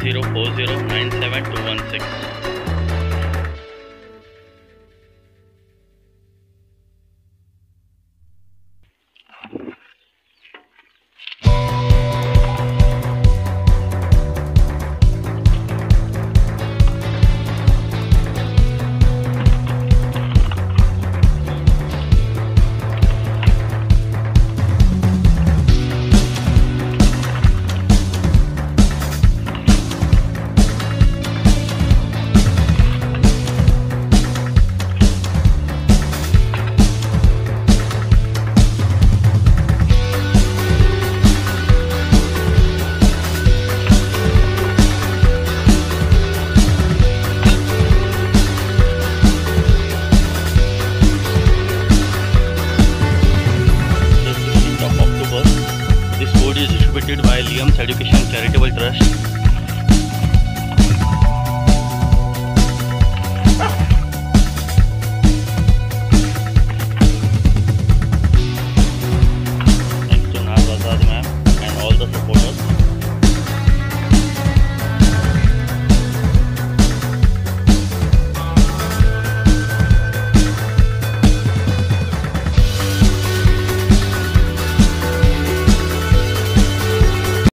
73040972116. This food is distributed by Liam's Education Charitable Trust